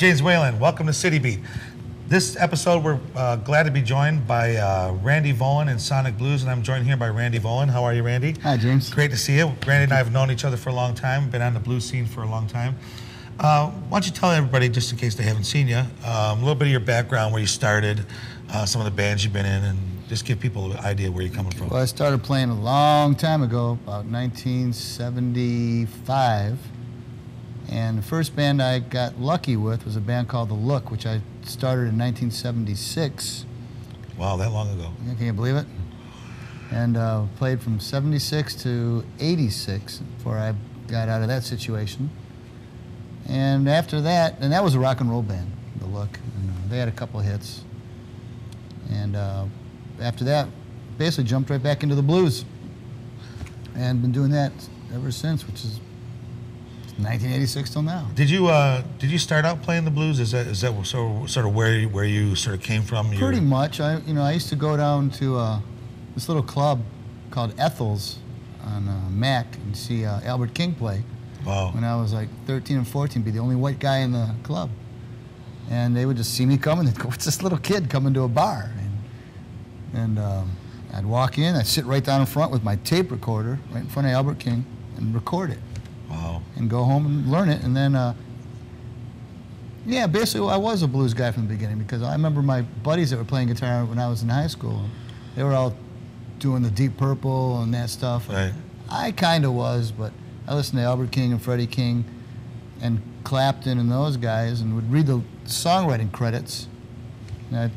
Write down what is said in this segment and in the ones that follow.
James Whalin. Welcome to City Beat. This episode, we're uh, glad to be joined by uh, Randy Volin and Sonic Blues, and I'm joined here by Randy Volin. How are you, Randy? Hi, James. Great to see you. Randy and I have known each other for a long time, been on the blues scene for a long time. Uh, why don't you tell everybody, just in case they haven't seen you, um, a little bit of your background, where you started, uh, some of the bands you've been in, and just give people an idea where you're coming from. Well, I started playing a long time ago, about 1975. And the first band I got lucky with was a band called The Look, which I started in 1976. Wow, that long ago. Can you believe it? And uh, played from 76 to 86 before I got out of that situation. And after that, and that was a rock and roll band, The Look. And, uh, they had a couple of hits. And uh, after that, basically jumped right back into the blues. And been doing that ever since, which is 1986 till now. Did you uh, did you start out playing the blues? Is that is that sort of, sort of where you, where you sort of came from? Your- Pretty much. I you know I used to go down to uh, this little club called Ethel's on uh, Mack and see uh, Albert King play Wow. when I was like 13 and 14. Be the only white guy in the club, and they would just see me coming. They'd go, "What's this little kid coming to a bar?" And and um, I'd walk in. I'd sit right down in front with my tape recorder right in front of Albert King and record it Wow. and go home and learn it. And then, uh, yeah, basically, I was a blues guy from the beginning because I remember my buddies that were playing guitar when I was in high school. They were all doing the Deep Purple and that stuff. Right. I kind of was, but I listened to Albert King and Freddie King and Clapton and those guys and would read the songwriting credits. And I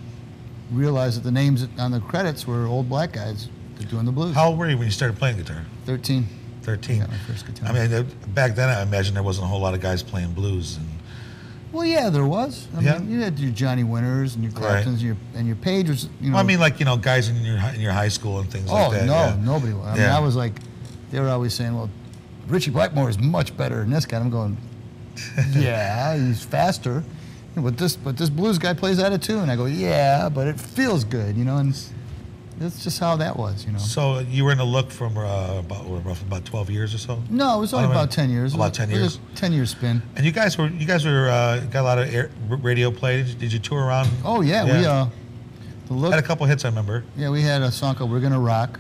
realized that the names on the credits were old black guys that doing the blues. How old were you when you started playing guitar? 13. Thirteen. Got my first guitar. I mean, back then I imagine there wasn't a whole lot of guys playing blues. And Well, yeah, there was. I Yeah? mean, you had your Johnny Winters and your Right. Claptons and your and your Page was, you know. well, I mean, like you know, guys in your in your high school and things oh like that. Oh no, yeah. nobody. was. I mean, I was like, they were always saying, well, Ritchie Blackmore is much better than this guy. I'm going, yeah, he's faster, but this but this blues guy plays out of tune. And I go, yeah, but it feels good, you know, and that's just how that was, you know. So you were in the look from uh, about roughly about twelve years or so. No, it was only about ten years. About It was- 10 it was years. a Ten year spin. And you guys were you guys were uh, got a lot of air, radio play. Did you, did you tour around? Oh yeah, we uh, the look. had a couple hits I remember. Yeah, we had a song called "We're Gonna Rock."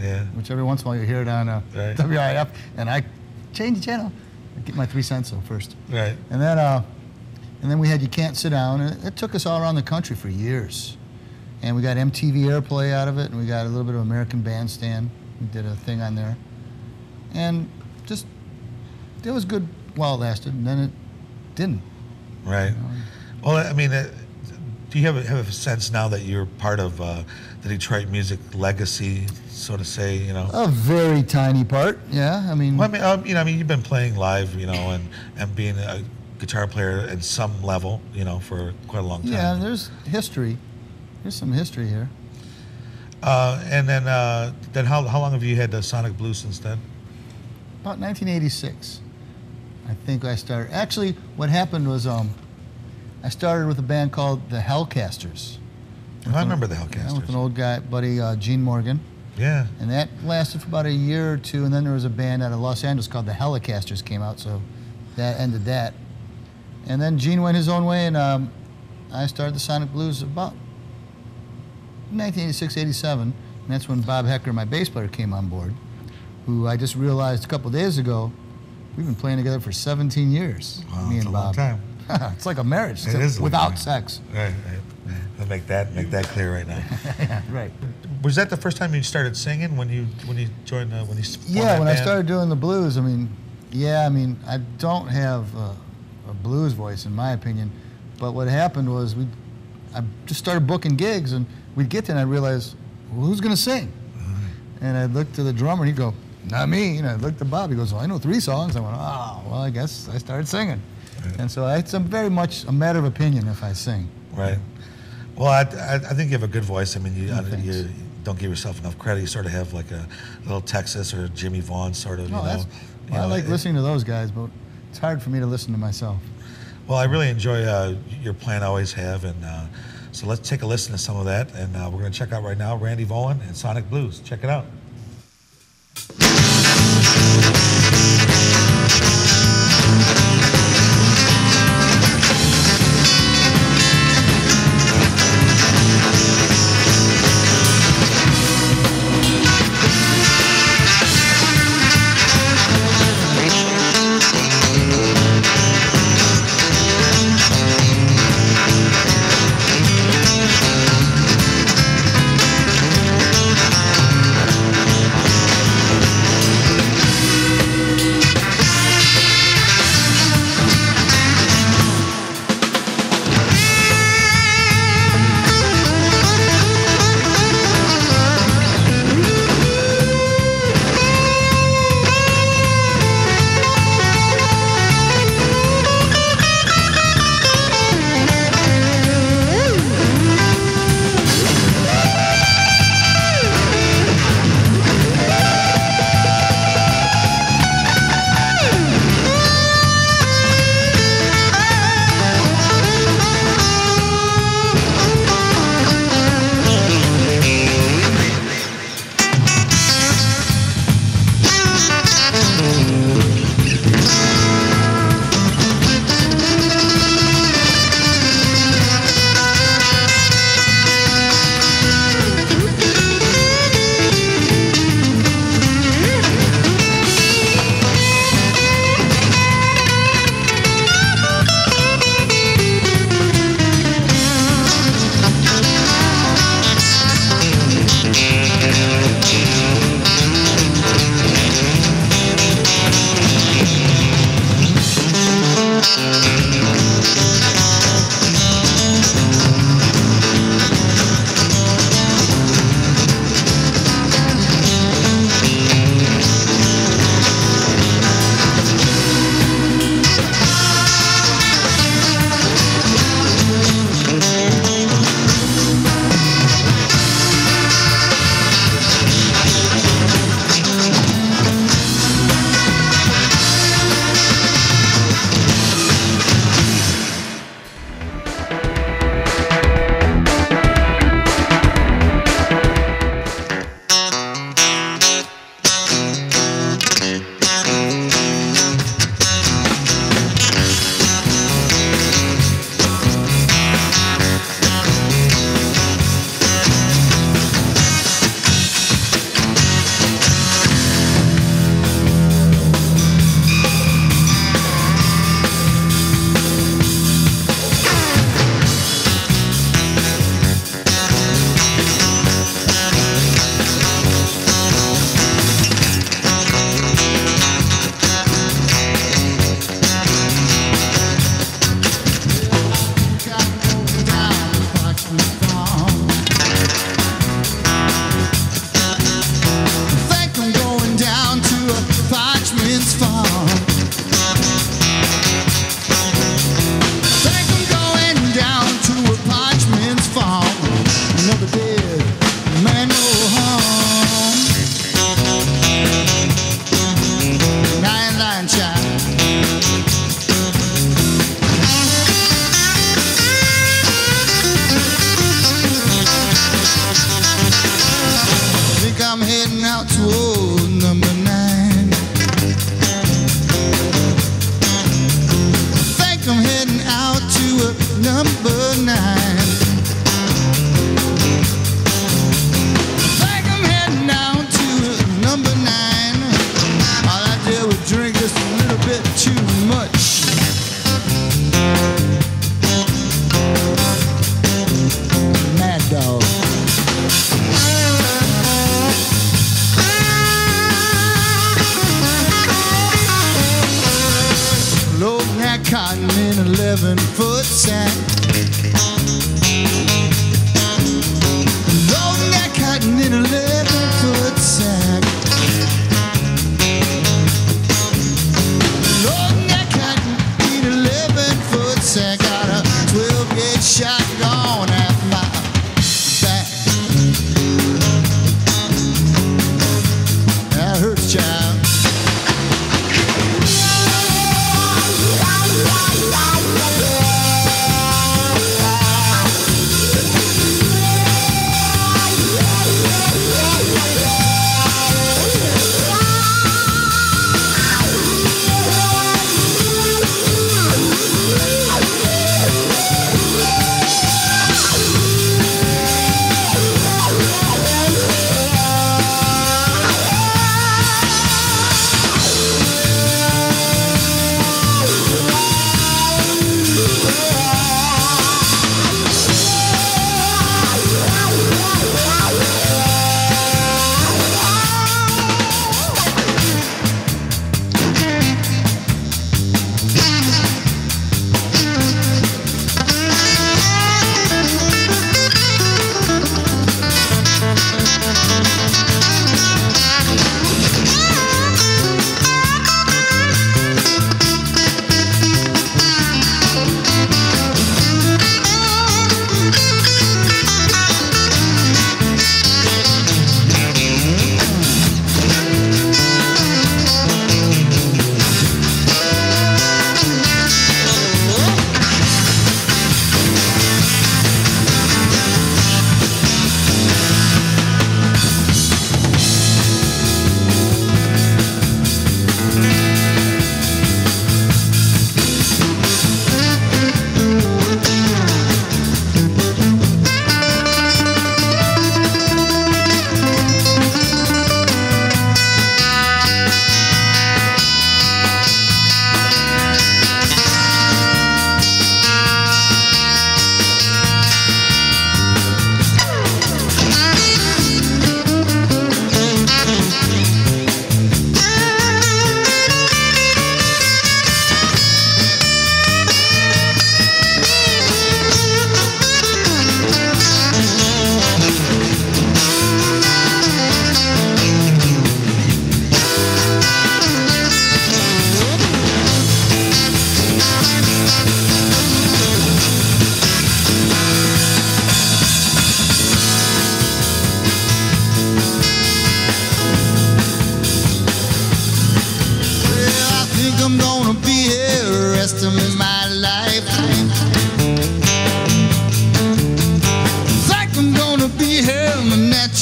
Yeah. which every once in a while you hear it on uh, Right. WRIF, and I change the channel, I get my three cents though first, Right. and then uh, and then we had "You Can't Sit Down," and it, it took us all around the country for years, and we got MTV AirPlay out of it, and we got a little bit of American Bandstand. We did a thing on there, and just it was good while it lasted, and then it didn't. Right. Well, I mean, uh, do you have a, have a sense now that you're part of uh, the Detroit music legacy, so to say? You know. A very tiny part, yeah. I mean, Well, I mean, um, you know, I mean, you've been playing live, you know, and and being a guitar player at some level, you know, for quite a long time. yeah. There's history. There's some history here. Uh, and then, uh, then how, how long have you had the Sonic Blues since then? About 1986, I think I started. Actually, what happened was um, I started with a band called the Hellcasters. Oh, I remember the Hellcasters. Yeah, with an old guy, buddy uh, Gene Morgan, Yeah. and that lasted for about a year or two. And then there was a band out of Los Angeles called the Hellecasters came out, so that ended that. And then Gene went his own way, and um, I started the Sonic Blues about 1986, 87. And that's when Bob Hecker, my bass player, came on board, who I just realized a couple days ago, we've been playing together for 17 years. Wow, me it's and a long Bob. time. it's like a marriage, It is without time. sex. Right. right. I'll make that make that clear right now. yeah, right. Was that the first time you started singing when you when you joined uh, when you Yeah, when I started doing the blues, I mean, yeah, I mean, I don't have a, a blues voice in my opinion, but what happened was we, I just started booking gigs, and we'd get there, and I realized, well, who's gonna sing? And I looked to the drummer, and he'd go, not me. And I looked to Bob, he goes, well, I know three songs. I went, oh, well, I guess I started singing. Right. And so it's a very much a matter of opinion if I sing. Right. Well, I, I, I think you have a good voice. I mean, you, I- you don't give yourself enough credit. You sort of have like a little Texas or Jimmie Vaughan sort of. No, you know, that's, you well, I like it- listening to those guys, but it's hard for me to listen to myself. Well, I really enjoy uh, your plan. I always have, and uh, so let's take a listen to some of that. And uh, we're going to check out right now Randy Volin and Sonic Blues. Check it out.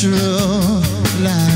Natural life.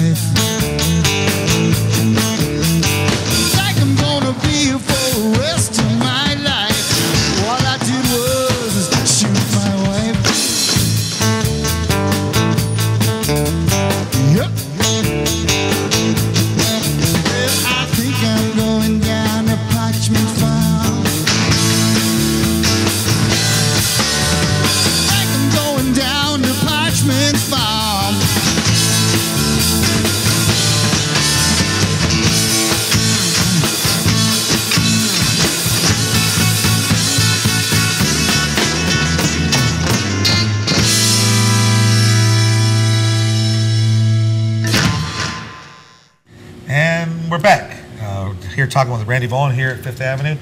Randy Volin here at Fifth Avenue.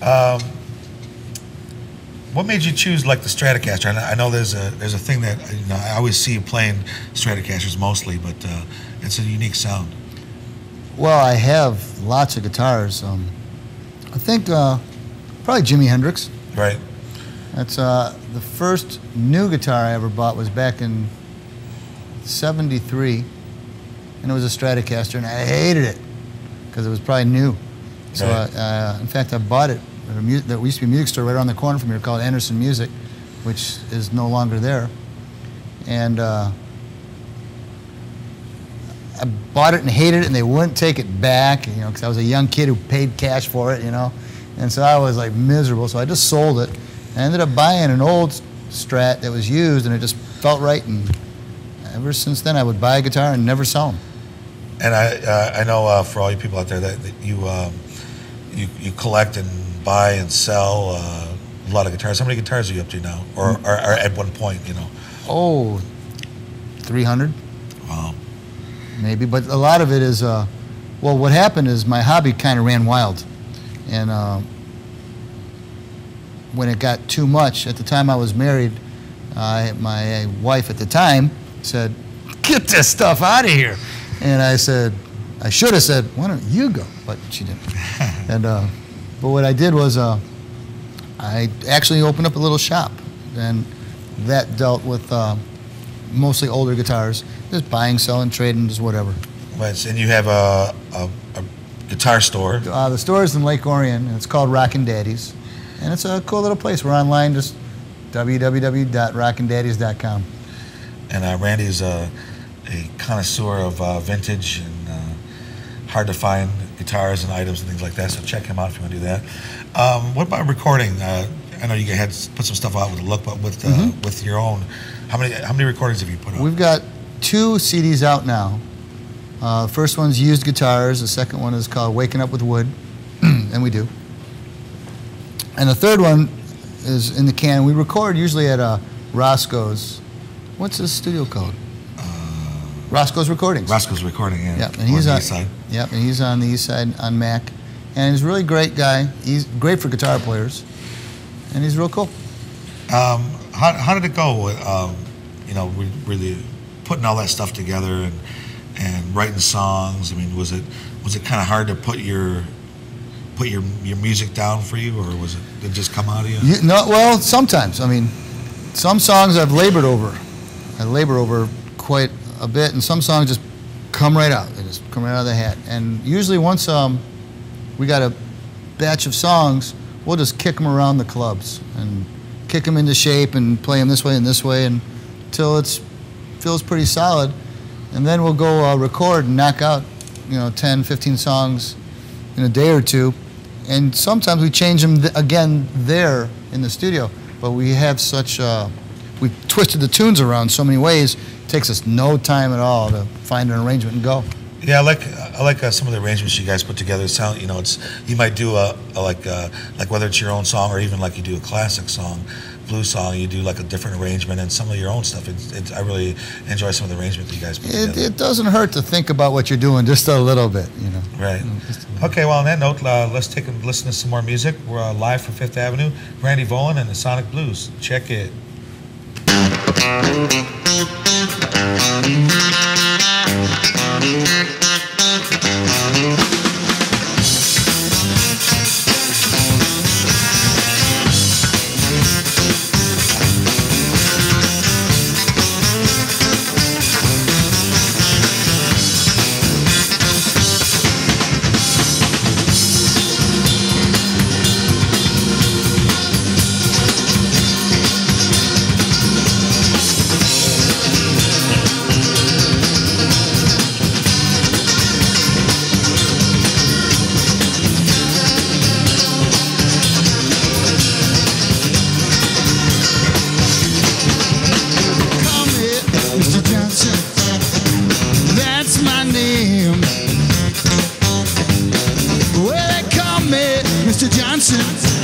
Um, what made you choose like the Stratocaster? I know, I know there's a there's a thing that you know I always see you playing Stratocasters mostly, but uh, it's a unique sound. Well, I have lots of guitars. Um, I think uh, probably Jimi Hendrix. Right. That's uh, the first new guitar I ever bought was back in '73, and it was a Stratocaster, and I hated it because it was probably new. So, Right. uh, uh, in fact, I bought it at a mu- there used to be a music store right around the corner from here called Anderson Music, which is no longer there, and. Uh, I bought it and hated it, and they wouldn't take it back, you know, because I was a young kid who paid cash for it, you know, and so I was like miserable. So I just sold it. I ended up buying an old Strat that was used, and it just felt right. And ever since then, I would buy a guitar and never sell them. And I uh, I know uh, for all you people out there that, that you um, you, you collect and buy and sell uh, a lot of guitars. How many guitars are you up to now, or, or, or at one point, you know? Oh, 300 Wow. maybe, but a lot of it is, uh, well, what happened is my hobby kind of ran wild. And uh, when it got too much, at the time I was married, uh, my wife at the time said, Get this stuff out of here. And I said, I should have said, Why don't you go? But she didn't. and uh, But what I did was uh, I actually opened up a little shop. And that dealt with uh, mostly older guitars, just buying, selling, trading, just whatever. Right, and you have a, a, a guitar store. Uh, the store is in Lake Orion, and it's called Rockin' Daddies. And it's a cool little place. We're online, just www.rockindaddies.com. And uh, is a, a connoisseur of uh, vintage and uh, hard to find guitars and items and things like that. So check him out if you want to do that. Um, what about recording? Uh, I know you had put some stuff out with the look, but with uh, with your own, how many how many recordings have you put out? We've got two CDs out now. Uh, first one's Used Guitars. The second one is called Waking Up with Wood, and we do. And the third one is in the can. We record usually at uh, Roscoe's. What's the studio called? Roscoe's Recordings. Roscoe's recording, yeah. Yep, and on he's the on. east side. Yep, and he's on the east side on Mack, and he's a really great guy. He's great for guitar players, and he's real cool. Um, how, how did it go? with, Um, you know, re- really putting all that stuff together and and writing songs. I mean, was it was it kind of hard to put your put your your music down for you, or was it did it just come out of you? You, no, well, sometimes. I mean, some songs I've labored over. I labor over quite a bit, and some songs just come right out. They just come right out of the hat. And usually, once um, we got a batch of songs, we'll just kick them around the clubs and kick them into shape and play them this way and this way and until it's feels pretty solid. And then we'll go uh, record and knock out, you know, 10, 15 songs in a day or two. And sometimes we change them th- again there in the studio. But we have such, uh, we've twisted the tunes around so many ways, it takes us no time at all to find an arrangement and go. Yeah, I like I like uh, some of the arrangements you guys put together. It sound you know it's you might do a, a like uh, like whether it's your own song or even like you do a classic song, blues song. You do like a different arrangement and some of your own stuff. It's, it's, I really enjoy some of the arrangements you guys put It, together. it doesn't hurt to think about what you're doing just a little bit, you know. Right. Okay. Well, on that note, uh, let's take a listen to some more music. We're uh, live from Fifth Avenue. Randy Volin and the Sonic Blues. Check it. Call Mr.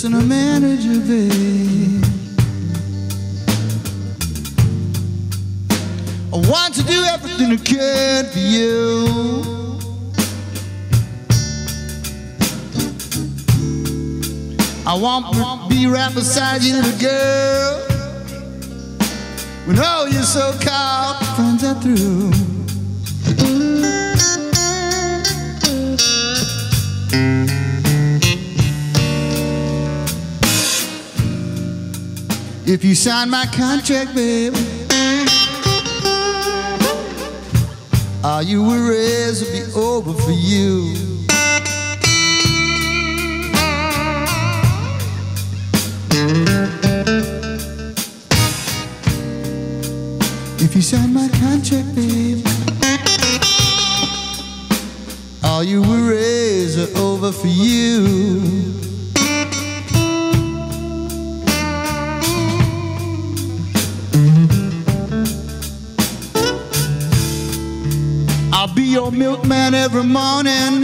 personal manager, babe. I want to do everything I can for you. I want to be right beside you, little girl. When all your so-called friends are through. If you sign my contract, baby, all your worries will be over for you. If you sign my contract, babe, all your worries are over for you. I'll be your milkman every morning,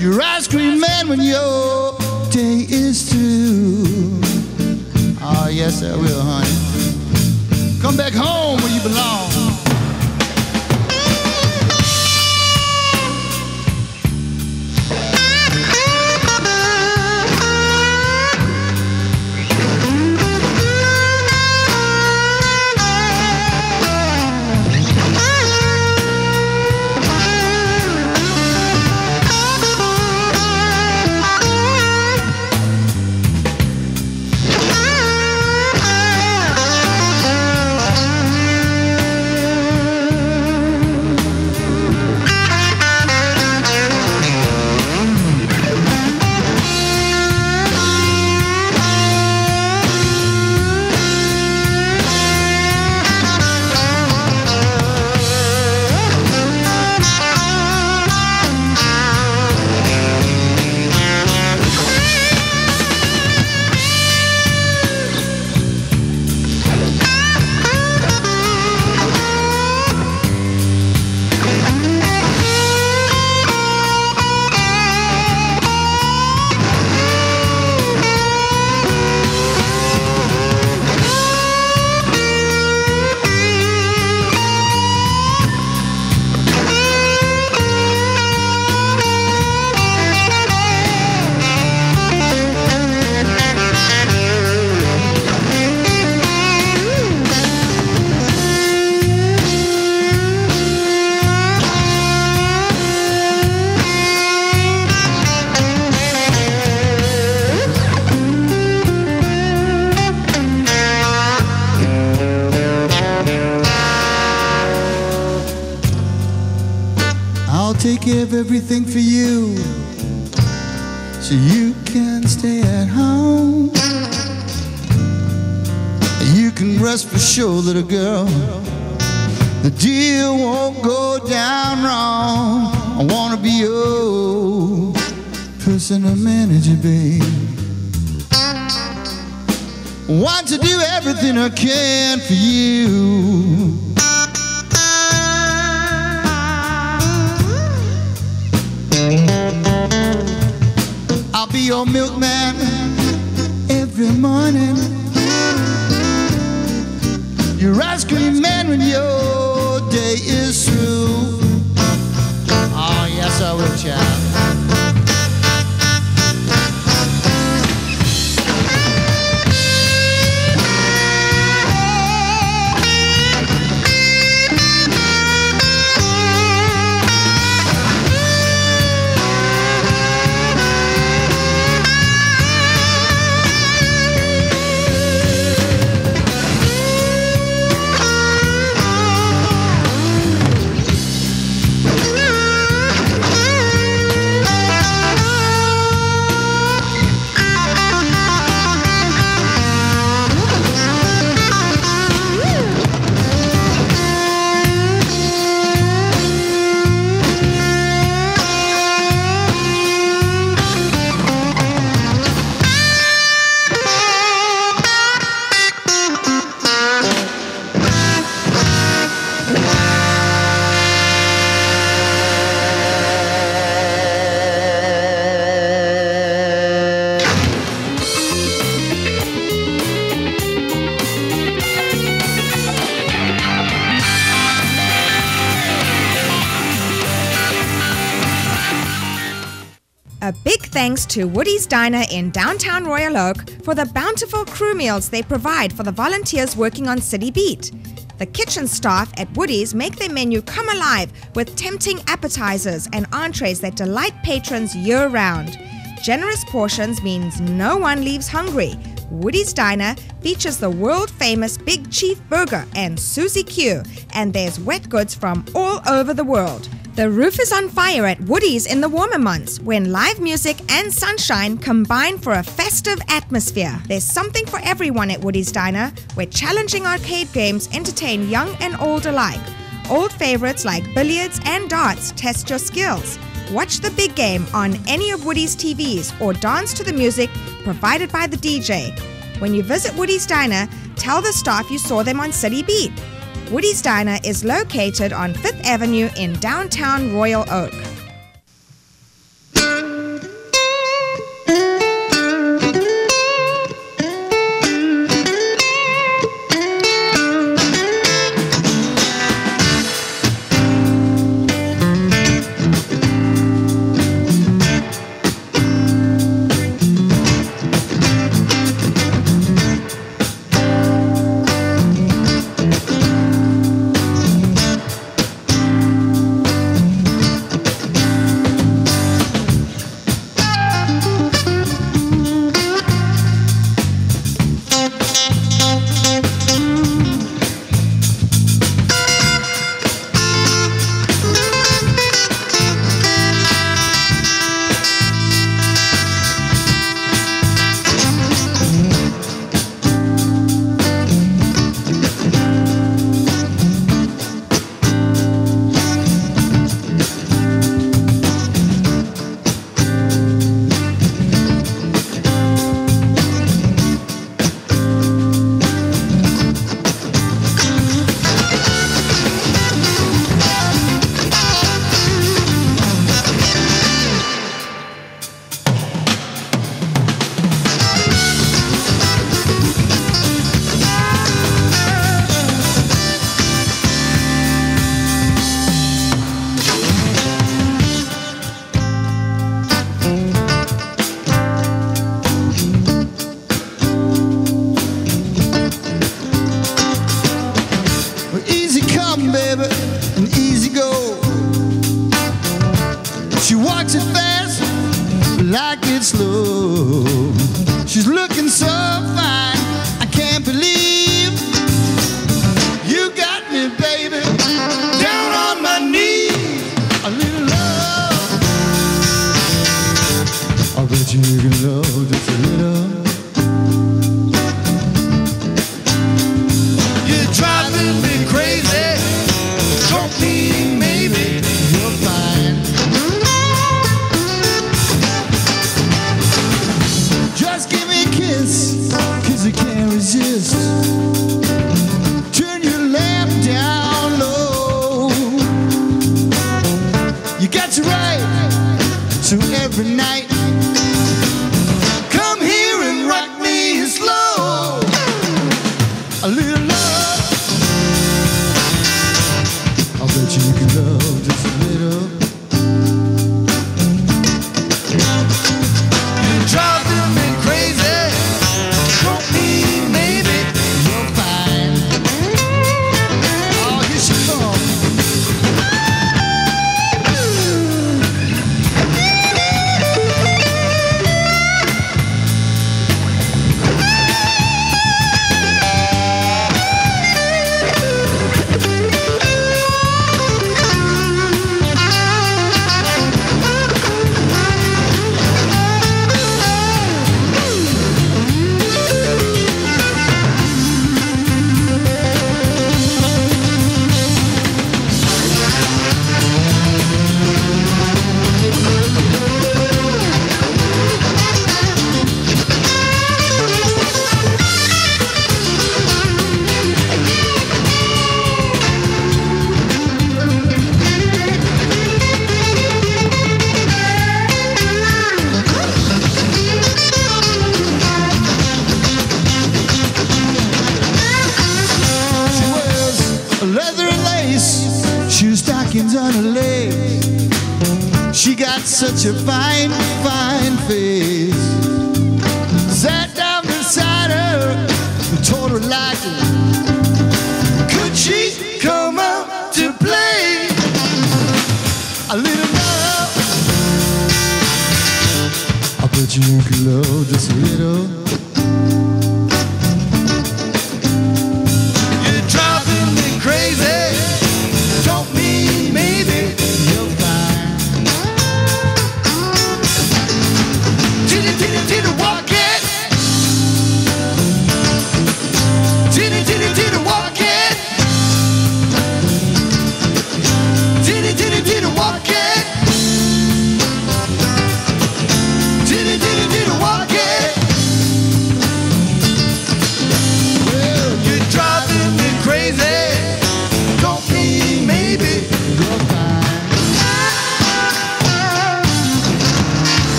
your ice cream man when your day is through. Oh, yes, I will, honey. Come back home where you belong. Thanks to Woody's Diner in downtown Royal Oak for the bountiful crew meals they provide for the volunteers working on City Beat. The kitchen staff at Woody's make their menu come alive with tempting appetizers and entrees that delight patrons year round. Generous portions means no one leaves hungry. Woody's Diner features the world famous Big Chief Burger and Susie Q, and there's wet goods from all over the world. The roof is on fire at Woody's in the warmer months when live music and sunshine combine for a festive atmosphere. There's something for everyone at Woody's Diner, where challenging arcade games entertain young and old alike. Old favorites like billiards and darts test your skills. Watch the big game on any of Woody's TVs or dance to the music provided by the DJ. When you visit Woody's Diner, tell the staff you saw them on City Beat. Woody's Diner is located on 5th Avenue in downtown Royal Oak.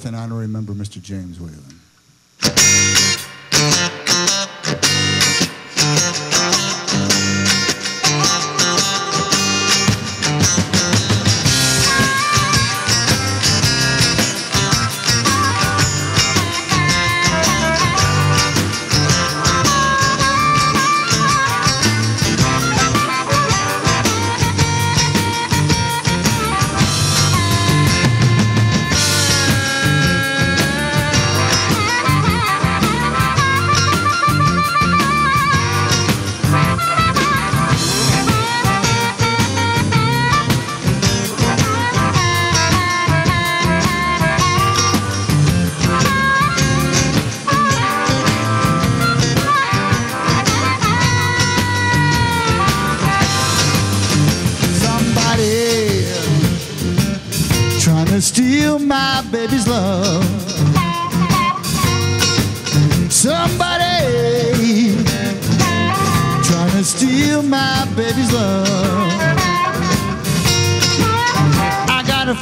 with and honor remember Mr. James Whalin.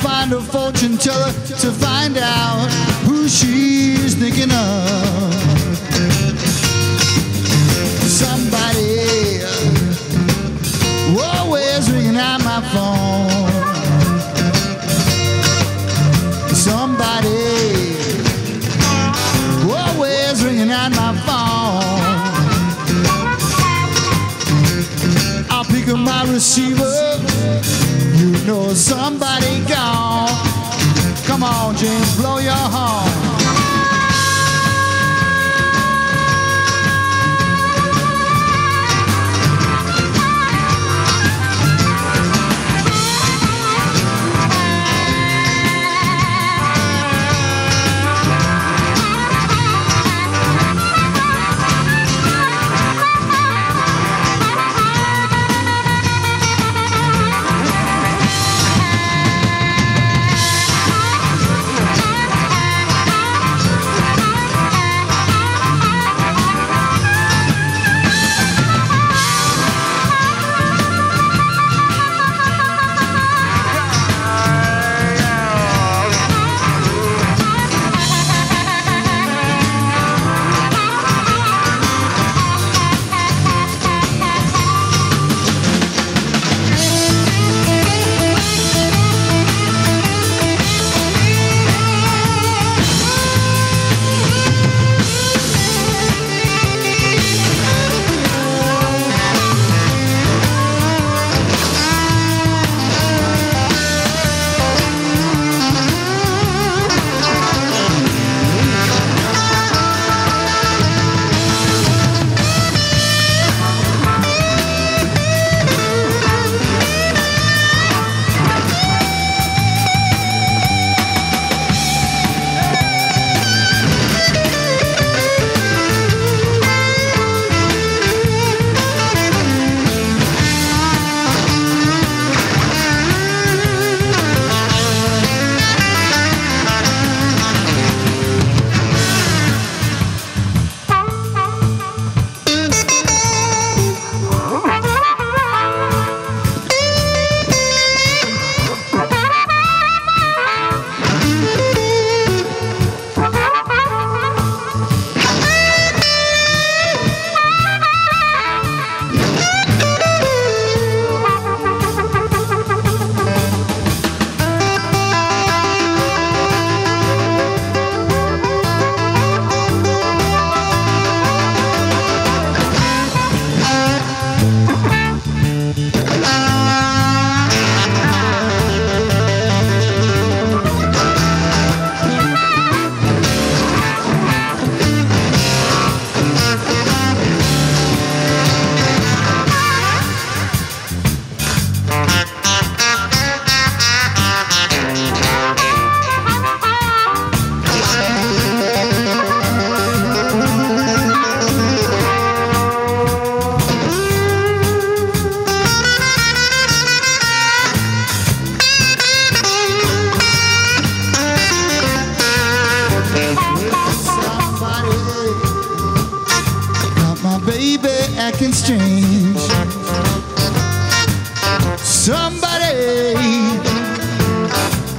find a fortune teller to find out who she's thinking of. Somebody always ringing out my phone. Somebody always ringing out my phone. I'll pick up my receiver know somebody gone. Come on, James, blow your horn.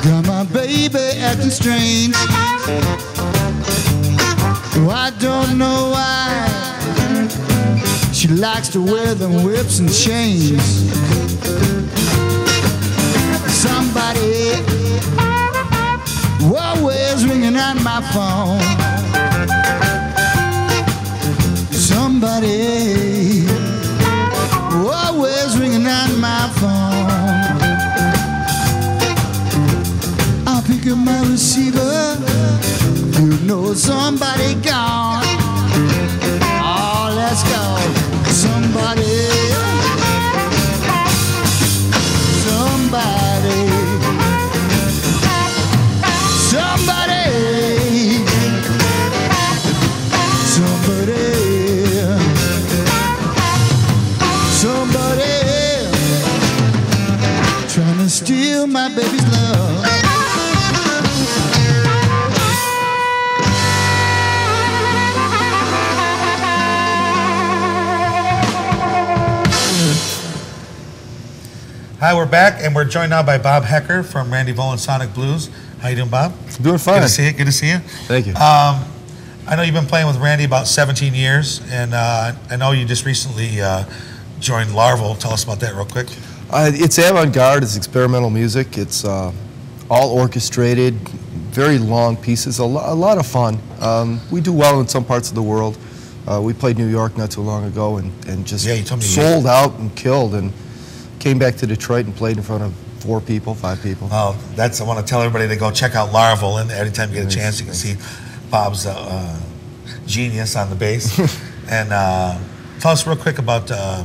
Got my baby acting strange. Oh, I don't know why. She likes to wear them whips and chains. Somebody always ringing on my phone. Somebody gone. Hi, we're back, and we're joined now by Bob Hecker from Randy Volin Sonic Blues. How you doing, Bob? Doing fine. Good to see you. Good to see you. Thank you. Um, I know you've been playing with Randy about 17 years, and uh, I know you just recently uh, joined Larval. Tell us about that real quick. Uh, it's avant-garde. It's experimental music. It's uh, all orchestrated, very long pieces. A, lo- a lot of fun. Um, we do well in some parts of the world. Uh, we played New York not too long ago and, and just Yeah, you told me you- sold out and killed. And came back to Detroit and played in front of four people, five people. Oh, that's I want to tell everybody to go check out Larval, and anytime you get a chance, you can see Bob's uh, uh, genius on the bass. and uh, tell us real quick about uh,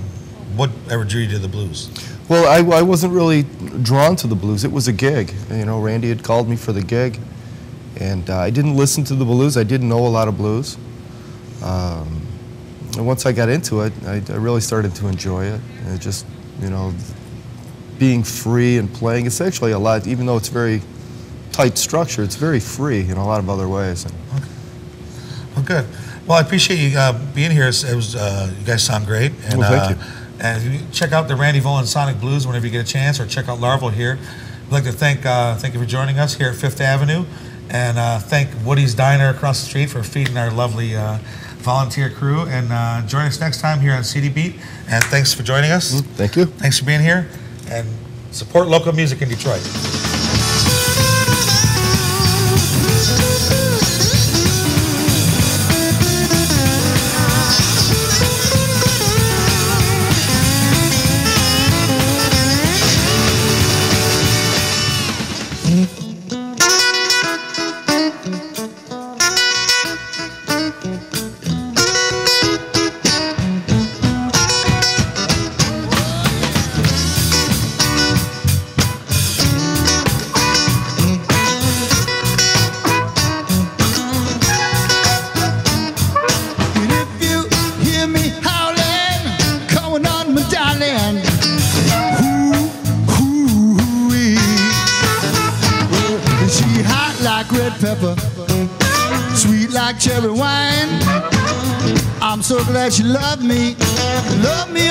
what ever drew you to the blues. Well, I, I wasn't really drawn to the blues. It was a gig. You know, Randy had called me for the gig, and uh, I didn't listen to the blues. I didn't know a lot of blues. Um, and once I got into it, I, I really started to enjoy it. And it just, you know, being free and playing. It's actually a lot, even though it's very tight structure. It's very free in a lot of other ways. And Well, good. Well, I appreciate you uh, being here. It was uh, you guys sound great. And, Well, thank uh, you. And you check out the Randy Volin Sonic Blues whenever you get a chance, or check out Larval here. I'd like to thank uh, thank you for joining us here at Fifth Avenue, and uh, thank Woody's Diner across the street for feeding our lovely uh, volunteer crew. And uh, join us next time here on City Beat. And thanks for joining us. thank you. Thanks for being here, and support local music in Detroit. Glad you love me, loved me